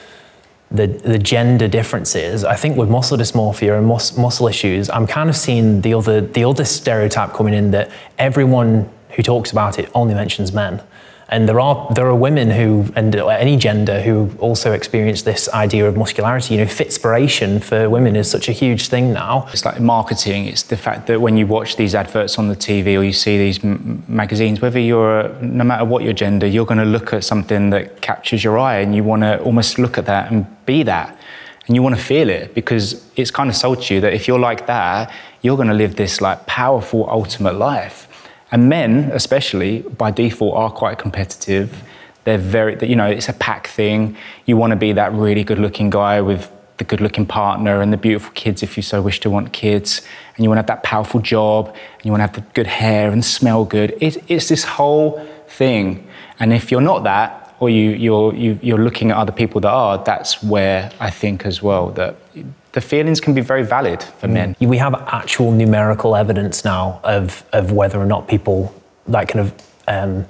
the, the gender differences, I think with muscle dysmorphia and mus- muscle issues, I'm kind of seeing the other, the other stereotype coming in that everyone who talks about it only mentions men. And there are there are women who and any gender who also experience this idea of muscularity. You know, fitspiration for women is such a huge thing now. It's like marketing. It's the fact that when you watch these adverts on the TV or you see these m- magazines, whether you're a, no matter what your gender, you're going to look at something that captures your eye, and you want to almost look at that and be that, and you want to feel it because it's kind of sold to you that if you're like that, you're going to live this like powerful ultimate life. And men, especially by default, are quite competitive. They're very, you know, it's a pack thing. You want to be that really good looking guy with the good looking partner and the beautiful kids if you so wish to want kids. And you want to have that powerful job and you want to have the good hair and smell good. It, it's this whole thing. And if you're not that, or you, you're, you, are you are looking at other people that are, that's where I think as well that the feelings can be very valid for men. Mm. We have actual numerical evidence now of, of whether or not people that kind of um,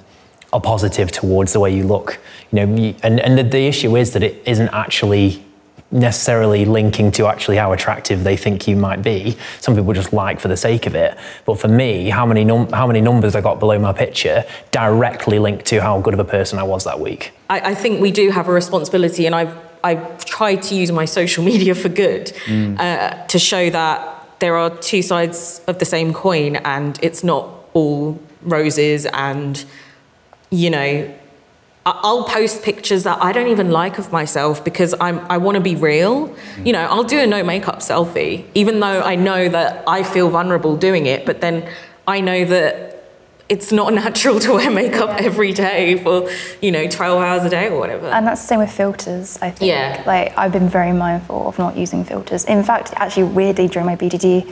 are positive towards the way you look. You know, and, and the, the issue is that it isn't actually necessarily linking to actually how attractive they think you might be. Some people just like for the sake of it. But for me, how many num- how many numbers I got below my picture directly linked to how good of a person I was that week. I, I think we do have a responsibility, and I've I've tried to use my social media for good mm. uh, to show that there are two sides of the same coin, and it's not all roses and you know I'll post pictures that I don't even like of myself because I'm, I want to be real. You know, I'll do a no makeup selfie, even though I know that I feel vulnerable doing it, but then I know that it's not natural to wear makeup yeah. every day for, you know, 12 hours a day or whatever. And that's the same with filters, I think. Yeah. Like, I've been very mindful of not using filters. In fact, actually, weirdly, during my BDD,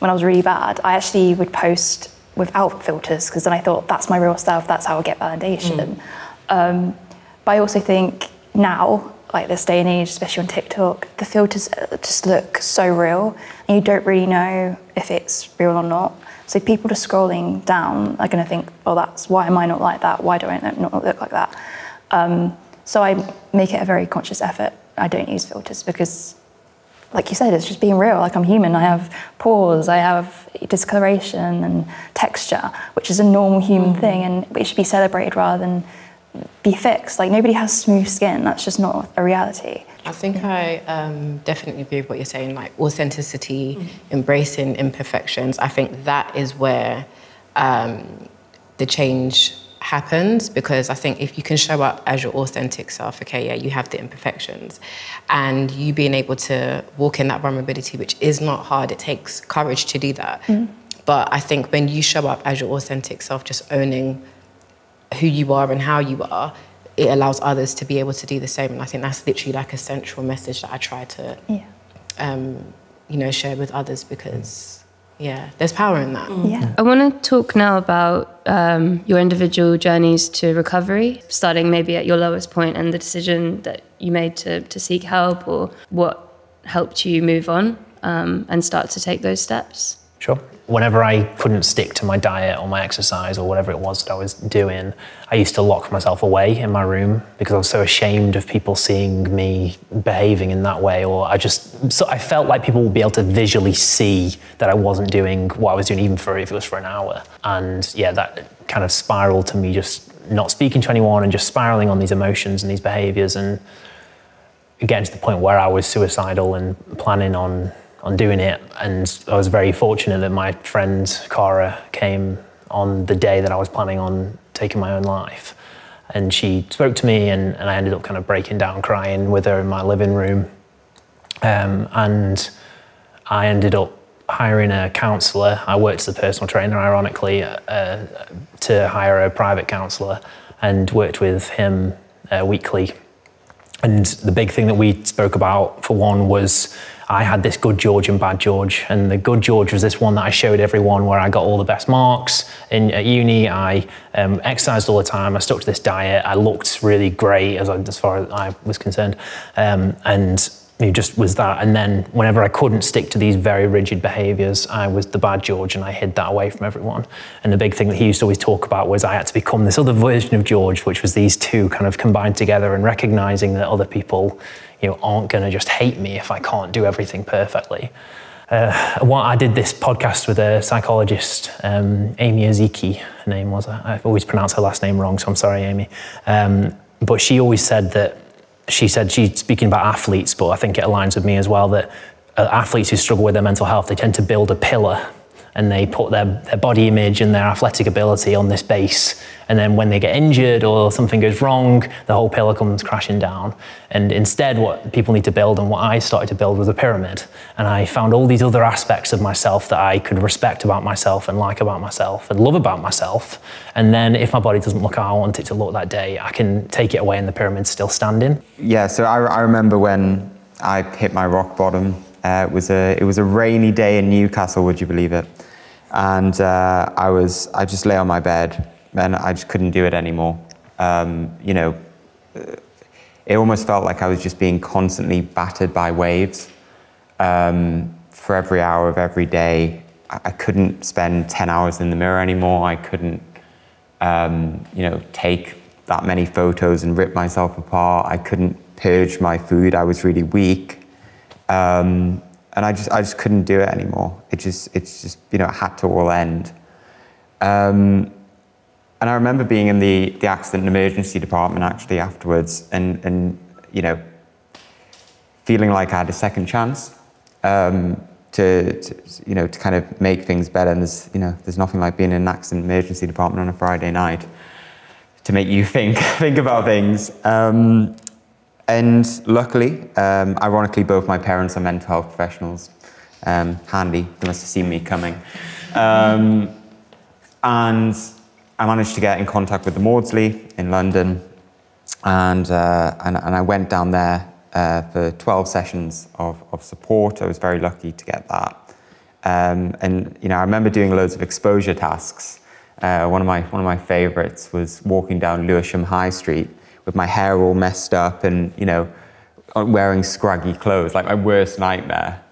when I was really bad, I actually would post without filters because then I thought that's my real self, that's how I get validation. Mm. Um, but I also think now, like this day and age, especially on TikTok, the filters uh, just look so real, and you don't really know if it's real or not. So people just scrolling down are going to think, "Oh, that's why am I not like that? Why do I not look like that?" Um, so I make it a very conscious effort. I don't use filters because, like you said, it's just being real. Like I'm human. I have pores. I have discoloration and texture, which is a normal human mm. thing, and it should be celebrated rather than be fixed. Like nobody has smooth skin. That's just not a reality. I think. I um, definitely agree with what you're saying. Like authenticity, mm. embracing imperfections. I think that is where um, the change happens because I think if you can show up as your authentic self, okay, yeah, you have the imperfections, and you being able to walk in that vulnerability, which is not hard. It takes courage to do that. Mm. But I think when you show up as your authentic self, just owning who you are and how you are, it allows others to be able to do the same. And I think that's literally like a central message that I try to, yeah. um, you know, share with others because yeah, there's power in that. Yeah. I want to talk now about um, your individual journeys to recovery, starting maybe at your lowest point and the decision that you made to, to seek help or what helped you move on um, and start to take those steps. Sure. Whenever I couldn't stick to my diet or my exercise or whatever it was that I was doing, I used to lock myself away in my room because I was so ashamed of people seeing me behaving in that way. Or I just, so I felt like people would be able to visually see that I wasn't doing what I was doing, even for if it was for an hour. And yeah, that kind of spiraled to me just not speaking to anyone and just spiraling on these emotions and these behaviors and getting to the point where I was suicidal and planning on on doing it. And I was very fortunate that my friend Cara came on the day that I was planning on taking my own life. And she spoke to me, and, and I ended up kind of breaking down crying with her in my living room. Um, and I ended up hiring a counsellor. I worked as a personal trainer, ironically, uh, to hire a private counsellor and worked with him uh, weekly. And the big thing that we spoke about, for one, was I had this good George and bad George. And the good George was this one that I showed everyone where I got all the best marks. In at uni, I um, exercised all the time. I stuck to this diet. I looked really great as, I, as far as I was concerned. Um, and it just was that. And then whenever I couldn't stick to these very rigid behaviors, I was the bad George and I hid that away from everyone. And the big thing that he used to always talk about was I had to become this other version of George, which was these two kind of combined together and recognizing that other people you know, aren't going to just hate me if I can't do everything perfectly. Uh, I did this podcast with a psychologist, um, Amy Ozeki, her name was. I've always pronounced her last name wrong, so I'm sorry, Amy. Um, but she always said that she said she's speaking about athletes, but I think it aligns with me as well that uh, athletes who struggle with their mental health, they tend to build a pillar and they put their, their body image and their athletic ability on this base. And then when they get injured or something goes wrong, the whole pillar comes crashing down. And instead, what people need to build and what I started to build was a pyramid. And I found all these other aspects of myself that I could respect about myself and like about myself and love about myself. And then if my body doesn't look how I want it to look that day, I can take it away and the pyramid's still standing. Yeah, so I, I remember when I hit my rock bottom. Uh, it was a it was a rainy day in Newcastle. Would you believe it? And uh, I was I just lay on my bed and I just couldn't do it anymore. Um, you know, it almost felt like I was just being constantly battered by waves um, for every hour of every day. I, couldn't spend ten hours in the mirror anymore. I couldn't, um, you know, take that many photos and rip myself apart. I couldn't purge my food. I was really weak. Um, and I just I just couldn't do it anymore. It just it's just you know it had to all end. Um, and I remember being in the the accident and emergency department actually afterwards, and and you know feeling like I had a second chance um, to, to, you know to kind of make things better. And there's you know there's nothing like being in an accident emergency department on a Friday night to make you think think about things. Um, and luckily, um, ironically, both my parents are mental health professionals. Um, handy, they must have seen me coming. Um, and I managed to get in contact with the Maudsley in London, and, uh, and, and, I went down there uh, for 12 sessions of, of support. I was very lucky to get that. Um, and you know, I remember doing loads of exposure tasks. Uh, one of my one of my favourites was walking down Lewisham High Street with my hair all messed up and, you know, wearing scraggy clothes, like my worst nightmare.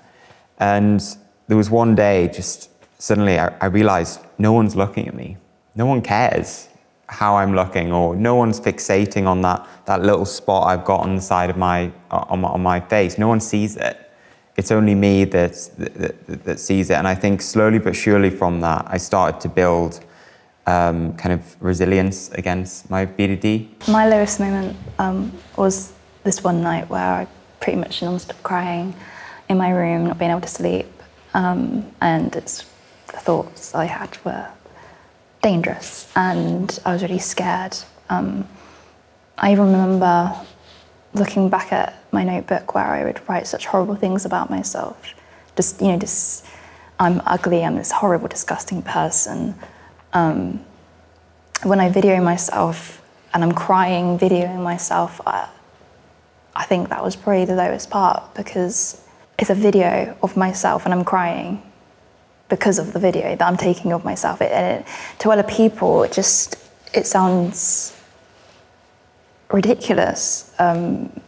And there was one day, just suddenly I, I realized no one's looking at me. No one cares how I'm looking, or no one's fixating on that, that little spot I've got on the side of my, on my, on my face. No one sees it. It's only me that, that, that sees it. And I think slowly but surely from that, I started to build um, kind of resilience against my BDD? My lowest moment um, was this one night where I pretty much non-stop crying in my room, not being able to sleep, um, and the thoughts I had were dangerous, and I was really scared. Um, I even remember looking back at my notebook where I would write such horrible things about myself. Just, you know, just, I'm ugly, I'm this horrible, disgusting person. Um, when I video myself and I'm crying videoing myself, I, I think that was probably the lowest part because it's a video of myself and I'm crying because of the video that I'm taking of myself. It, and it, to other people, it just it sounds ridiculous. Um,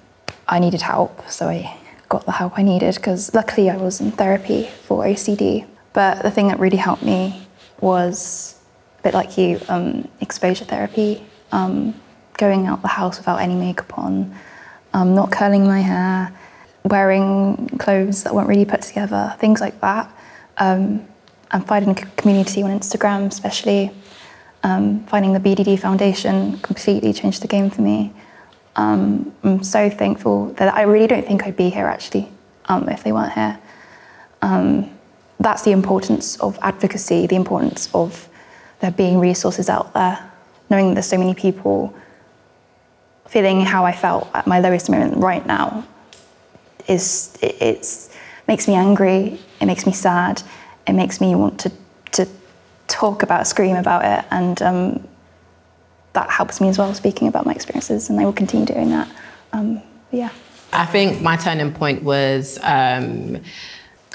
I needed help, so I got the help I needed because luckily I was in therapy for OCD. But the thing that really helped me was bit like you, um, exposure therapy, um, going out the house without any makeup on, um, not curling my hair, wearing clothes that weren't really put together, things like that. Um, and finding a community on Instagram, especially. Um, finding the BDD Foundation completely changed the game for me. Um, I'm so thankful that I really don't think I'd be here actually um, if they weren't here. That's the importance of advocacy, the importance of there being resources out there, knowing that there's so many people feeling how I felt at my lowest moment right now is it it's, makes me angry, it makes me sad, it makes me want to, to talk about, scream about it, and um, that helps me as well, speaking about my experiences, and I will continue doing that. Um, yeah. I think my turning point was um,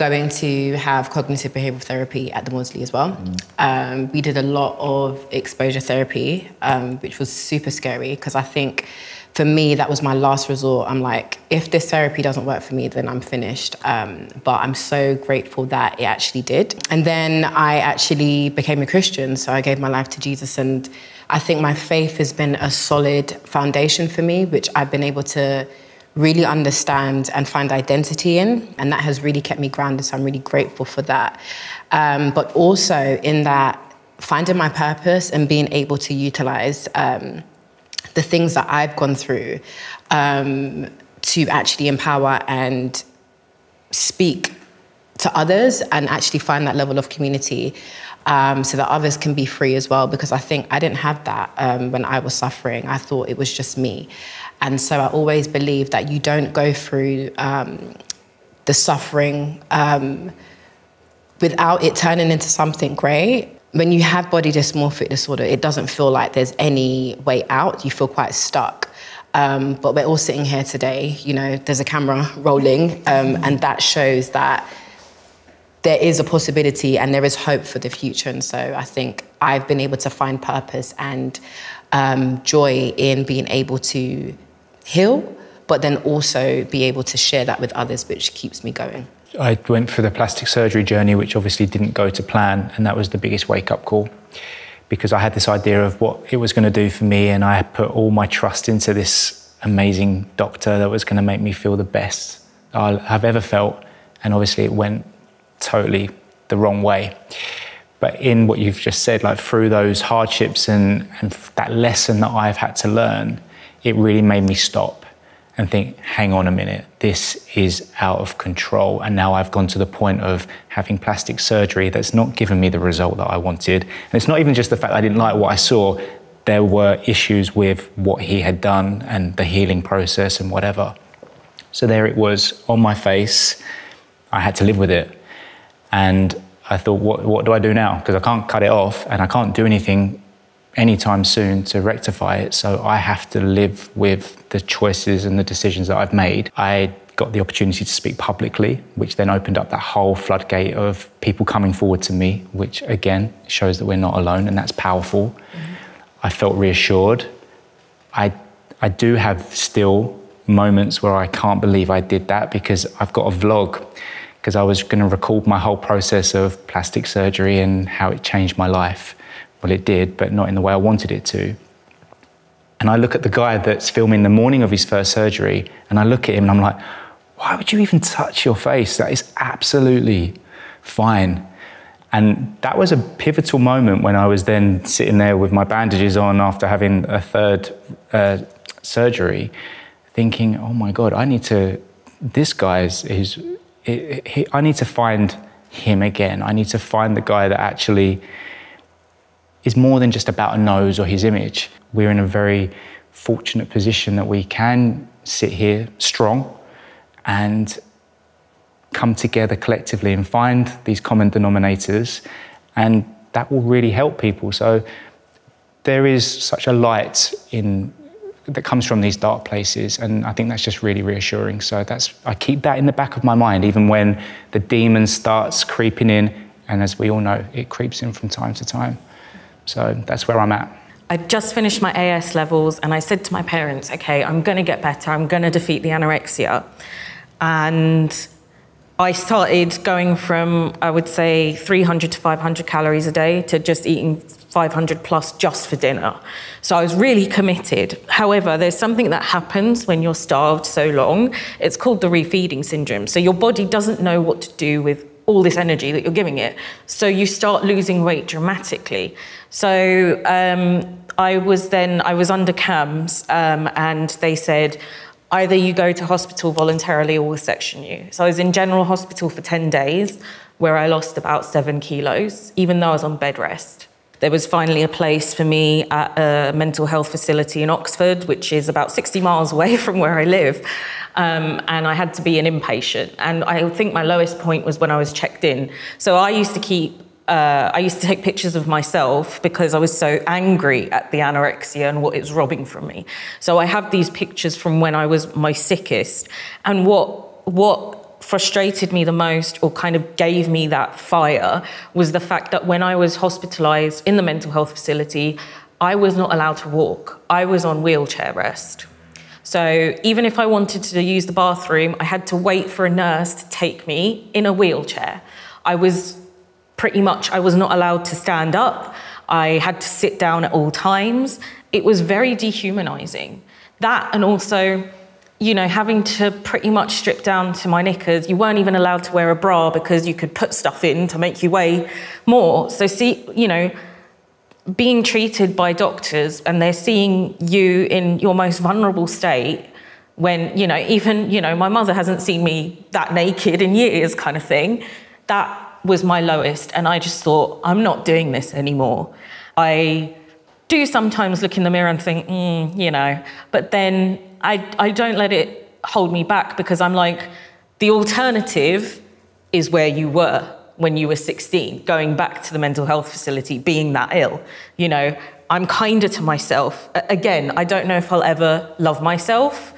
going to have cognitive behavioral therapy at the Maudsley as well. Mm. Um, we did a lot of exposure therapy, um, which was super scary because I think for me, that was my last resort. I'm like, if this therapy doesn't work for me, then I'm finished. Um, but I'm so grateful that it actually did. And then I actually became a Christian. So I gave my life to Jesus. And I think my faith has been a solid foundation for me, which I've been able to really understand and find identity in. And that has really kept me grounded. So I'm really grateful for that. Um, but also in that, finding my purpose and being able to utilize. Um, the things that I've gone through um, to actually empower and speak to others and actually find that level of community um, so that others can be free as well. Because I think I didn't have that um, when I was suffering. I thought it was just me. And so I always believe that you don't go through um, the suffering um, without it turning into something great when you have body dysmorphic disorder, it doesn't feel like there's any way out. You feel quite stuck. Um, but we're all sitting here today, you know, there's a camera rolling, um, and that shows that there is a possibility and there is hope for the future. And so I think I've been able to find purpose and um, joy in being able to heal, but then also be able to share that with others, which keeps me going. I went through the plastic surgery journey, which obviously didn't go to plan, and that was the biggest wake up call because I had this idea of what it was going to do for me, and I put all my trust into this amazing doctor that was going to make me feel the best I've ever felt, and obviously it went totally the wrong way. But in what you've just said, like through those hardships and, and that lesson that I've had to learn, it really made me stop and think, hang on a minute, this is out of control. And now I've gone to the point of having plastic surgery that's not given me the result that I wanted. And it's not even just the fact I didn't like what I saw, there were issues with what he had done and the healing process and whatever. So there it was on my face. I had to live with it. And I thought, what, what do I do now? Because I can't cut it off and I can't do anything anytime soon to rectify it. So I have to live with the choices and the decisions that I've made. I got the opportunity to speak publicly, which then opened up that whole floodgate of people coming forward to me, which again shows that we're not alone and that's powerful. Mm-hmm. I felt reassured. I, I do have still moments where I can't believe I did that because I've got a vlog because I was going to record my whole process of plastic surgery and how it changed my life. Well, it did, but not in the way I wanted it to. And I look at the guy that's filming the morning of his first surgery, and I look at him and I'm like, why would you even touch your face? That is absolutely fine. And that was a pivotal moment when I was then sitting there with my bandages on after having a third uh, surgery, thinking, oh my God, I need to, this guy's, is, I need to find him again. I need to find the guy that actually is more than just about a nose or his image. We're in a very fortunate position that we can sit here strong and come together collectively and find these common denominators, and that will really help people. So there is such a light in that comes from these dark places, and I think that's just really reassuring. So that's I keep that in the back of my mind, even when the demon starts creeping in And as we all know, it creeps in from time to time. So that's where I'm at. I just finished my AS levels and I said to my parents, okay, I'm going to get better. I'm going to defeat the anorexia. And I started going from, I would say, 300 to 500 calories a day to just eating 500 plus just for dinner. So I was really committed. However, there's something that happens when you're starved so long. It's called the refeeding syndrome. So your body doesn't know what to do with all this energy that you're giving it. So you start losing weight dramatically. So um, I was then, I was under CAMHS um, and they said, either you go to hospital voluntarily or we'll section you. So I was in general hospital for 10 days where I lost about seven kilos, even though I was on bed rest. There was finally a place for me at a mental health facility in Oxford, which is about 60 miles away from where I live. Um, and I had to be an inpatient. And I think my lowest point was when I was checked in. So I used to keep uh, I used to take pictures of myself because I was so angry at the anorexia and what it's robbing from me. So I have these pictures from when I was my sickest. And what, what frustrated me the most or kind of gave me that fire was the fact that when I was hospitalized in the mental health facility, I was not allowed to walk. I was on wheelchair rest. So even if I wanted to use the bathroom, I had to wait for a nurse to take me in a wheelchair. I was pretty much I was not allowed to stand up. I had to sit down at all times. It was very dehumanizing. That and also, you know, having to pretty much strip down to my knickers. You weren't even allowed to wear a bra because you could put stuff in to make you weigh more. So see, you know, being treated by doctors and they're seeing you in your most vulnerable state when, you know, even, you know, my mother hasn't seen me that naked in years kind of thing. That was my lowest, and I just thought, I'm not doing this anymore. I do sometimes look in the mirror and think, mm, you know, but then I, I don't let it hold me back because I'm like, the alternative is where you were when you were 16, going back to the mental health facility, being that ill. You know, I'm kinder to myself. Again, I don't know if I'll ever love myself.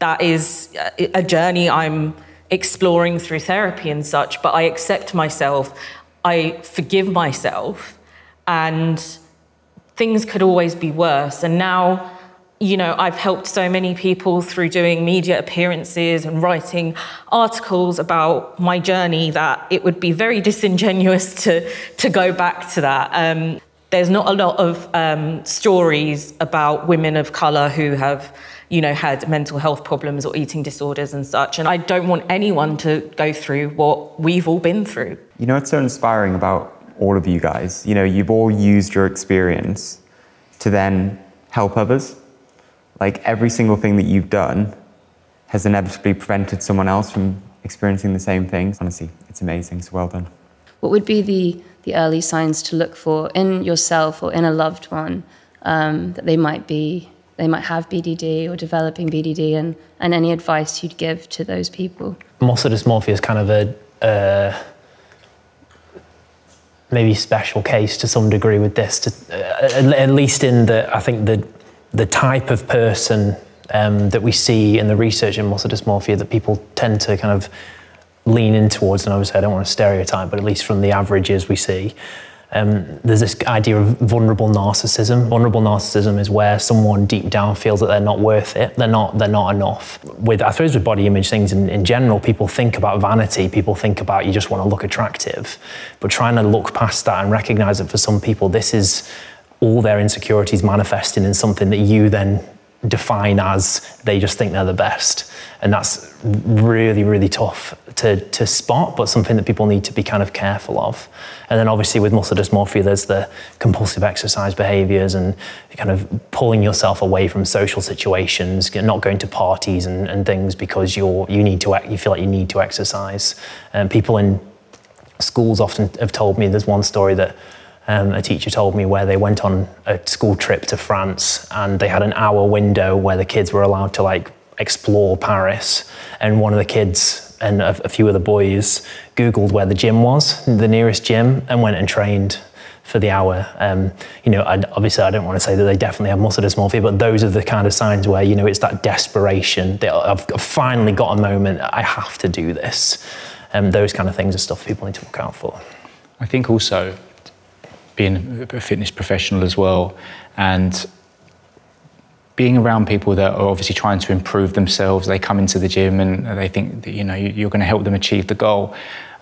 That is a journey I'm exploring through therapy and such, but I accept myself, I forgive myself, and things could always be worse. And now, you know, I've helped so many people through doing media appearances and writing articles about my journey that it would be very disingenuous to, to go back to that. Um, there's not a lot of um, stories about women of colour who have you know, had mental health problems or eating disorders and such. And I don't want anyone to go through what we've all been through. You know what's so inspiring about all of you guys? You know, you've all used your experience to then help others. Like every single thing that you've done has inevitably prevented someone else from experiencing the same things. Honestly, it's amazing. So well done. What would be the, the early signs to look for in yourself or in a loved one um, that they might be they might have BDD or developing BDD, and, and any advice you'd give to those people? Muscle dysmorphia is kind of a uh, maybe special case to some degree with this, to, uh, at least in the I think the the type of person um, that we see in the research in muscle dysmorphia that people tend to kind of lean in towards, and obviously I don't want to stereotype, but at least from the averages we see, um, there's this idea of vulnerable narcissism. Vulnerable narcissism is where someone deep down feels that they're not worth it, they're not, they're not enough. With, I suppose, with body image things in, in general, people think about vanity, people think about you just want to look attractive. But trying to look past that and recognize that for some people, this is all their insecurities manifesting in something that you then define as they just think they're the best. And that's really, really tough to, to spot, but something that people need to be kind of careful of. And then obviously with muscle dysmorphia, there's the compulsive exercise behaviors and kind of pulling yourself away from social situations, not going to parties and, and things because you're, you need to, you feel like you need to exercise. And people in schools often have told me, there's one story that um, a teacher told me where they went on a school trip to France and they had an hour window where the kids were allowed to like explore Paris. And one of the kids and a, a few of the boys Googled where the gym was, the nearest gym, and went and trained for the hour. Um, you know, obviously, I don't want to say that they definitely have muscle dysmorphia, but those are the kind of signs where you know it's that desperation. That I've finally got a moment. I have to do this. Um, those kind of things are stuff people need to look out for. I think also being a fitness professional as well and being around people that are obviously trying to improve themselves, they come into the gym and they think that you know you're going to help them achieve the goal.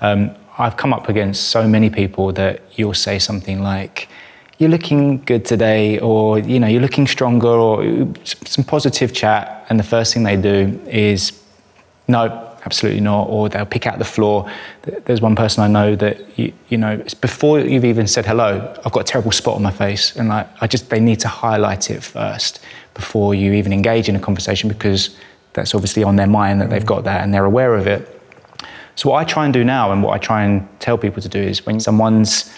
Um, I've come up against so many people that you'll say something like, "You're looking good today," or you know, "You're looking stronger," or some positive chat, and the first thing they do is, "No, absolutely not," or they'll pick out the flaw. There's one person I know that you, you know, before you've even said hello, I've got a terrible spot on my face, and like I just they need to highlight it first before you even engage in a conversation because that's obviously on their mind that they've got that and they're aware of it. So what I try and do now and what I try and tell people to do is when someone's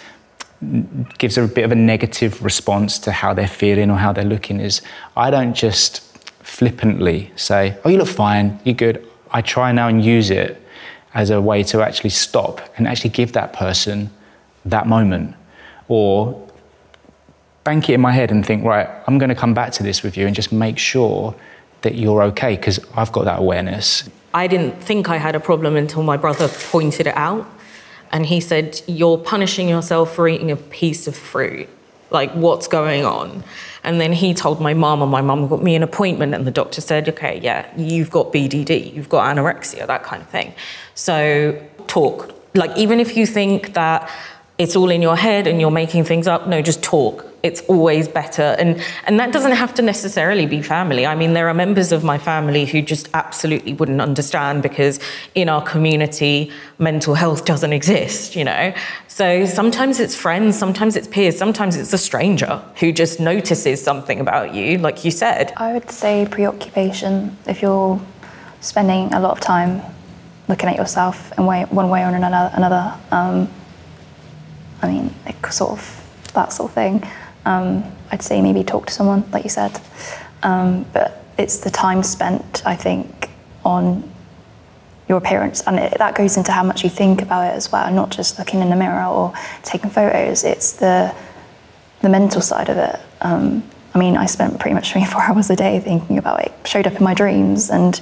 gives a bit of a negative response to how they're feeling or how they're looking is I don't just flippantly say, "Oh, you look fine, you're good." I try now and use it as a way to actually stop and actually give that person that moment or bank it in my head and think, right, I'm going to come back to this with you and just make sure that you're okay because I've got that awareness. I didn't think I had a problem until my brother pointed it out. And he said, You're punishing yourself for eating a piece of fruit. Like, what's going on? And then he told my mum, and my mum got me an appointment, and the doctor said, Okay, yeah, you've got BDD, you've got anorexia, that kind of thing. So, talk. Like, even if you think that it's all in your head and you're making things up, no, just talk it's always better. And, and that doesn't have to necessarily be family. I mean, there are members of my family who just absolutely wouldn't understand because in our community, mental health doesn't exist, you know? So sometimes it's friends, sometimes it's peers, sometimes it's a stranger who just notices something about you, like you said. I would say preoccupation. If you're spending a lot of time looking at yourself in way, one way or another, another um, I mean, like sort of that sort of thing. Um, I'd say maybe talk to someone, like you said. Um, but it's the time spent, I think, on your appearance, and it, that goes into how much you think about it as well, not just looking in the mirror or taking photos. It's the the mental side of it. Um, I mean, I spent pretty much 24 hours a day thinking about it. Showed up in my dreams, and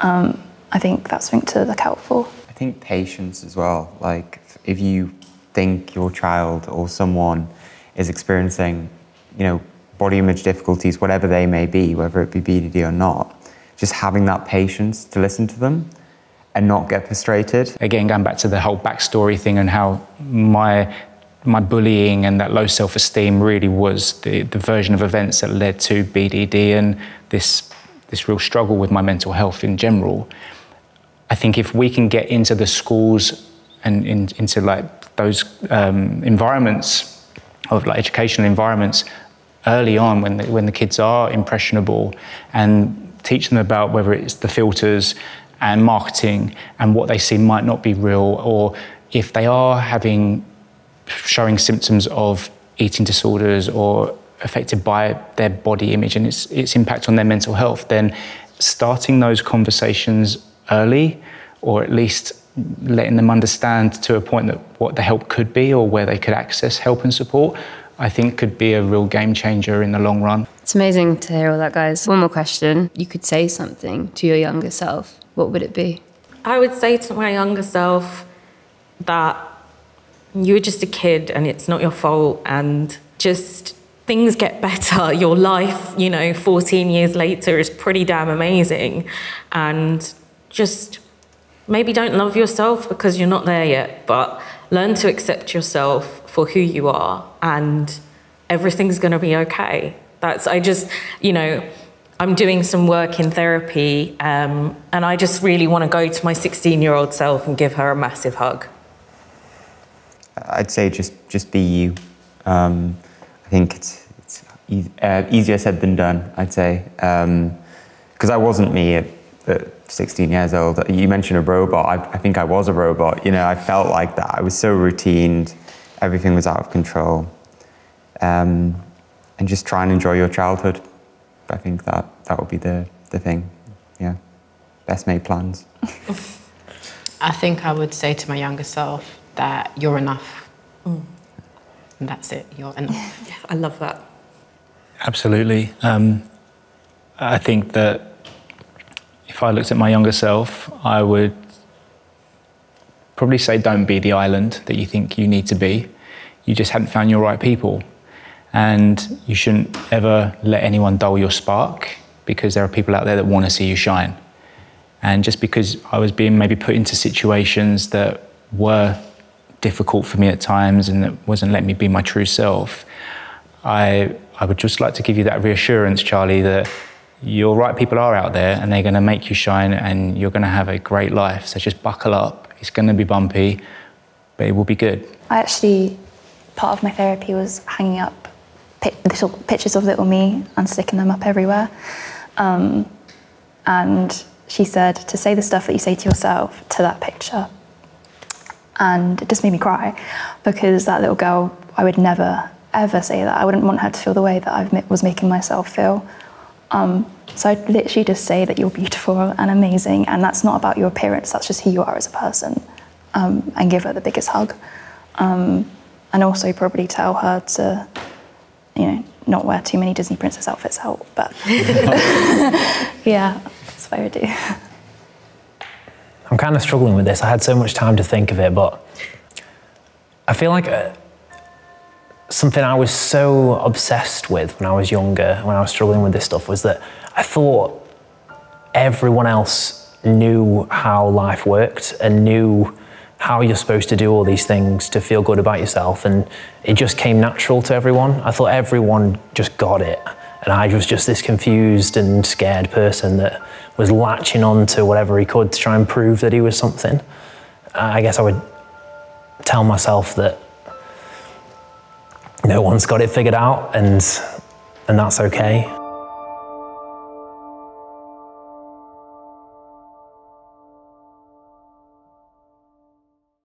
um, I think that's something to look out for. I think patience as well. Like if you think your child or someone is experiencing, you know, body image difficulties, whatever they may be, whether it be BDD or not, just having that patience to listen to them and not get frustrated. Again, going back to the whole backstory thing and how my my bullying and that low self-esteem really was the, the version of events that led to BDD and this this real struggle with my mental health in general. I think if we can get into the schools and in, into like those um, environments of like educational environments early on when the, when the kids are impressionable and teach them about whether it's the filters and marketing and what they see might not be real or if they are having showing symptoms of eating disorders or affected by their body image and its, its impact on their mental health, then starting those conversations early or at least letting them understand to a point that what the help could be or where they could access help and support, I think could be a real game changer in the long run. It's amazing to hear all that, guys. One more question. You could say something to your younger self. What would it be? I would say to my younger self that you were just a kid and it's not your fault and just things get better. Your life, you know, 14 years later is pretty damn amazing. And just maybe don't love yourself because you're not there yet, but learn to accept yourself for who you are and everything's going to be okay. That's, I just, you know, I'm doing some work in therapy um, and I just really want to go to my 16 year old self and give her a massive hug. I'd say just, just be you. Um, I think it's, it's e- uh, easier said than done, I'd say. Because um, I wasn't me at, at 16 years old. You mentioned a robot. I, I, think I was a robot. You know, I felt like that. I was so routined. Everything was out of control. Um, and just try and enjoy your childhood. I think that that would be the, the thing. Yeah. Best made plans. I think I would say to my younger self that you're enough. Mm. And that's it. You're enough. yeah, I love that. Absolutely. Um, I think that if I looked at my younger self, I would probably say don't be the island that you think you need to be. You just hadn't found your right people. And you shouldn't ever let anyone dull your spark because there are people out there that want to see you shine. And just because I was being maybe put into situations that were difficult for me at times and that wasn't letting me be my true self, I, I would just like to give you that reassurance, Charlie, that your right people are out there and they're going to make you shine and you're going to have a great life. So just buckle up. It's going to be bumpy, but it will be good. I actually, part of my therapy was hanging up little pictures of little me and sticking them up everywhere. Um, and she said to say the stuff that you say to yourself to that picture. And it just made me cry because that little girl, I would never, ever say that. I wouldn't want her to feel the way that I was making myself feel. Um, so I'd literally just say that you're beautiful and amazing, and that's not about your appearance, that's just who you are as a person, um, and give her the biggest hug. Um, and also probably tell her to, you know, not wear too many Disney princess outfits out, but yeah, that's what I would do. I'm kind of struggling with this. I had so much time to think of it, but I feel like uh, something I was so obsessed with when I was younger, when I was struggling with this stuff, was that I thought everyone else knew how life worked and knew how you're supposed to do all these things to feel good about yourself. And it just came natural to everyone. I thought everyone just got it. And I was just this confused and scared person that was latching on to whatever he could to try and prove that he was something. I guess I would tell myself that no one's got it figured out and, and that's okay.